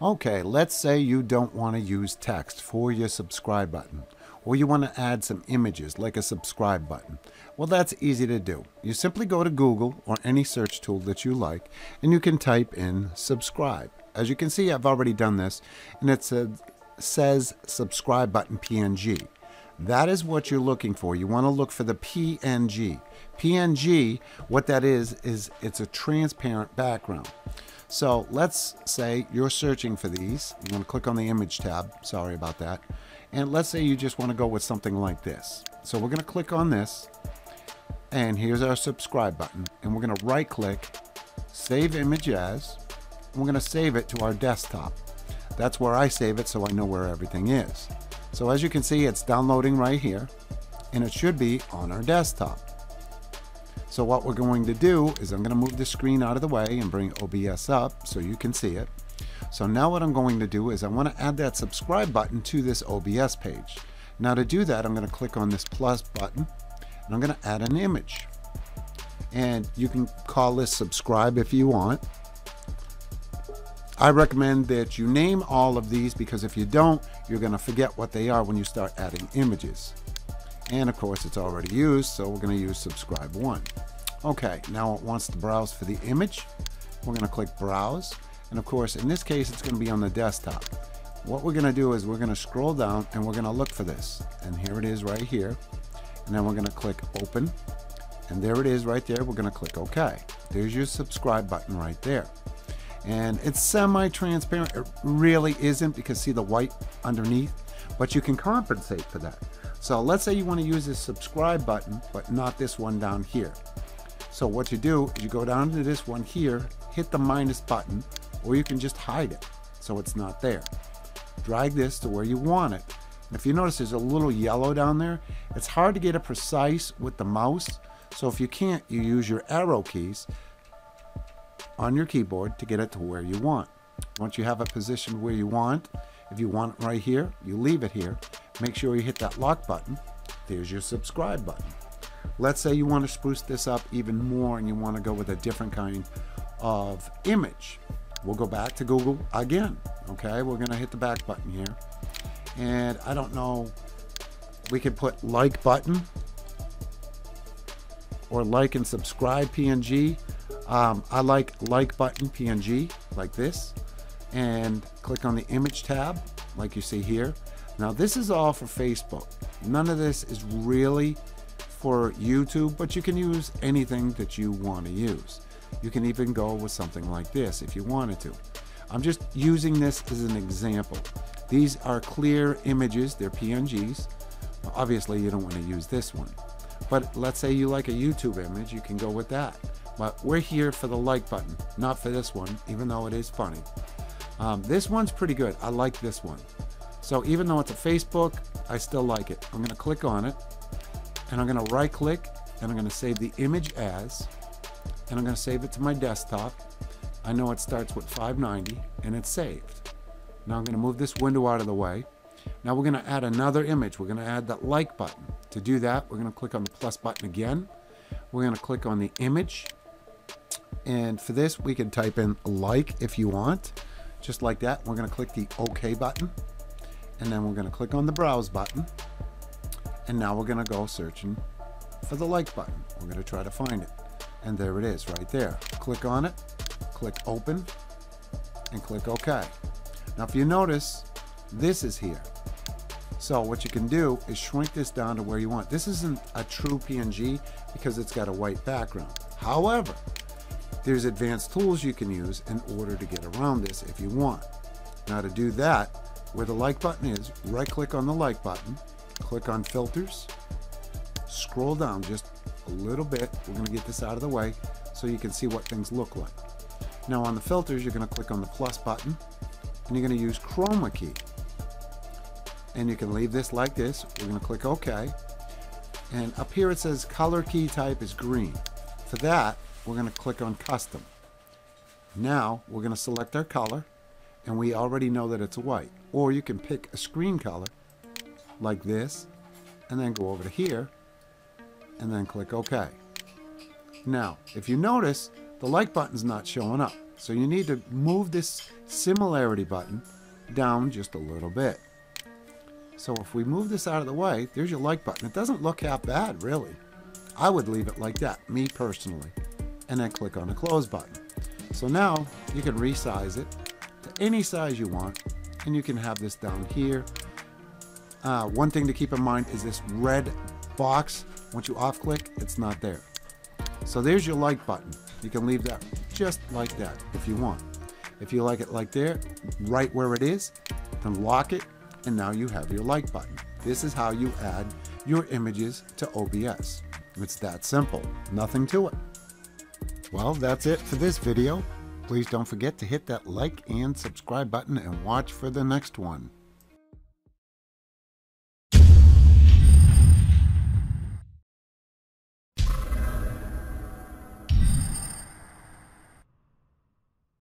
Okay, let's say you don't want to use text for your subscribe button, or you want to add some images like a subscribe button. Well, that's easy to do. You simply go to Google or any search tool that you like, and you can type in subscribe. As you can see, I've already done this, and it says, says subscribe button PNG. That is what you're looking for. You want to look for the PNG. PNG, what that is, is it's a transparent background. So let's say you're searching for these. I'm going to click on the image tab. Sorry about that. And let's say you just want to go with something like this. So we're going to click on this. And here's our subscribe button. And we're going to right click, save image as. And we're going to save it to our desktop. That's where I save it so I know where everything is. So as you can see, it's downloading right here. And it should be on our desktop. So what we're going to do is I'm going to move the screen out of the way and bring OBS up so you can see it. So now what I'm going to do is I want to add that subscribe button to this OBS page. Now to do that, I'm going to click on this plus button and I'm going to add an image. And you can call this subscribe if you want. I recommend that you name all of these because if you don't, you're going to forget what they are when you start adding images. And of course, it's already used, so we're going to use subscribe one. Okay, now it wants to browse for the image. We're going to click browse. And of course, in this case, it's going to be on the desktop. What we're going to do is we're going to scroll down and we're going to look for this. And here it is right here. And then we're going to click open. And there it is right there. We're going to click OK. There's your subscribe button right there. And it's semi-transparent. It really isn't because see the white underneath, but you can compensate for that. So let's say you want to use this subscribe button, but not this one down here. So what you do is you go down to this one here, hit the minus button, or you can just hide it so it's not there. Drag this to where you want it. And if you notice there's a little yellow down there, it's hard to get it precise with the mouse. So if you can't, you use your arrow keys on your keyboard to get it to where you want. Once you have it positioned where you want, if you want it right here, you leave it here. Make sure you hit that lock button. There's your subscribe button. Let's say you want to spruce this up even more and you want to go with a different kind of image. We'll go back to Google again. Okay, we're going to hit the back button here. And I don't know, we could put like button or like and subscribe PNG. Um, I like like button PNG like this and click on the image tab like you see here. Now this is all for Facebook. None of this is really for YouTube, but you can use anything that you want to use. You can even go with something like this if you wanted to. I'm just using this as an example. These are clear images, they're PNGs. Obviously, you don't want to use this one. But let's say you like a YouTube image, you can go with that. But we're here for the like button, not for this one, even though it is funny. Um, this one's pretty good. I like this one. So even though it's a Facebook, I still like it. I'm going to click on it and I'm going to right click and I'm going to save the image as and I'm going to save it to my desktop. I know it starts with 590 and it's saved. Now I'm going to move this window out of the way. Now we're going to add another image. We're going to add that like button. To do that, we're going to click on the plus button again. We're going to click on the image. And for this, we can type in like if you want. Just like that, we're going to click the OK button. And then we're going to click on the Browse button. And now we're going to go searching for the like button. We're going to try to find it. And there it is right there. Click on it, click Open, and click OK. Now if you notice, this is here. So what you can do is shrink this down to where you want. This isn't a true PNG because it's got a white background. However, there's advanced tools you can use in order to get around this if you want. Now to do that, where the like button is, right click on the like button, click on filters, scroll down just a little bit. We're going to get this out of the way so you can see what things look like. Now on the filters, you're going to click on the plus button and you're going to use chroma key. And you can leave this like this. We're going to click OK. And up here it says color key type is green. For that, we're going to click on custom. Now we're going to select our color and we already know that it's white. Or you can pick a screen color like this and then go over to here and then click OK. Now, if you notice, the like button's not showing up. So you need to move this similarity button down just a little bit. So if we move this out of the way, there's your like button. It doesn't look half bad, really. I would leave it like that, me personally, and then click on the close button. So now you can resize it any size you want, and you can have this down here. Uh, one thing to keep in mind is this red box. Once you off click, it's not there. So there's your like button. You can leave that just like that if you want. If you like it like there, right where it is, then lock it, and now you have your like button. This is how you add your images to OBS. It's that simple, nothing to it. Well, that's it for this video. Please don't forget to hit that like and subscribe button and watch for the next one.